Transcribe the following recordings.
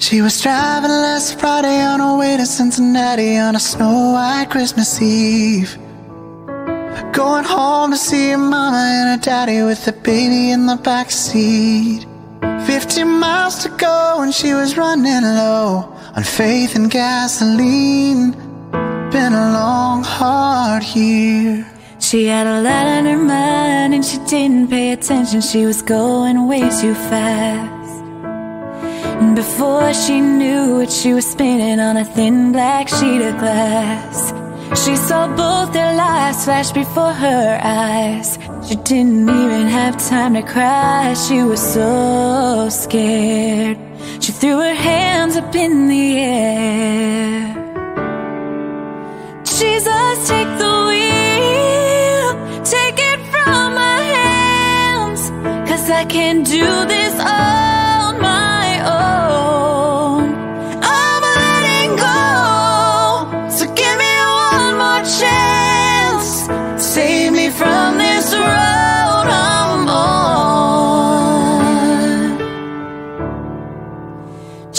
She was driving last Friday on her way to Cincinnati on a snow white Christmas Eve. Going home to see her mama and her daddy with the baby in the back seat. 50 miles to go and she was running low on faith and gasoline. Been a long, hard year. She had a lot on her mind and she didn't pay attention. She was going way too fast. Before she knew it, she was spinning on a thin black sheet of glass. She saw both their lives flash before her eyes. She didn't even have time to cry. She was so scared. She threw her hands up in the air. Jesus, take the wheel, take it from my hands. Cause I can't do this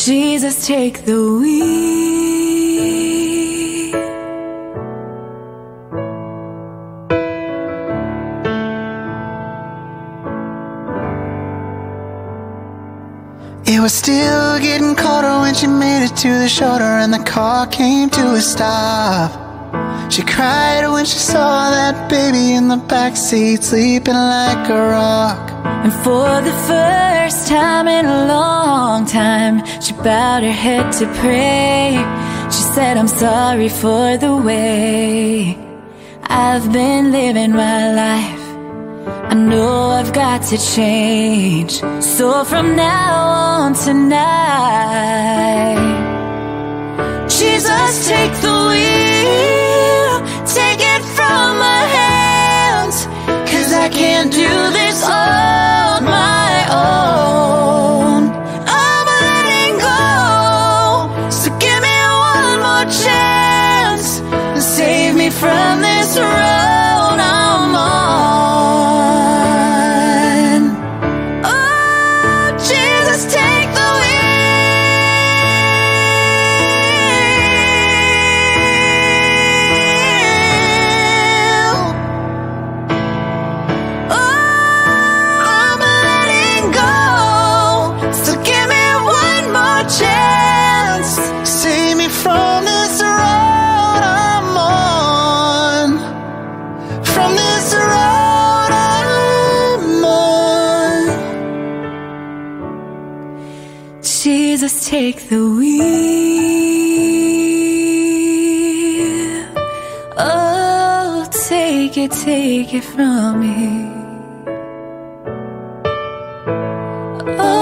Jesus, take the wheel. It was still getting colder when she made it to the shoulder and the car came to a stop. She cried when she saw that baby in the back seat sleeping like a rock. And for the first time in a long time, she bowed her head to pray. She said, I'm sorry for the way I've been living my life. I know I've got to change. So from now on tonight, Jesus, take the Jesus, take the wheel. Oh, take it, take it from me. Oh,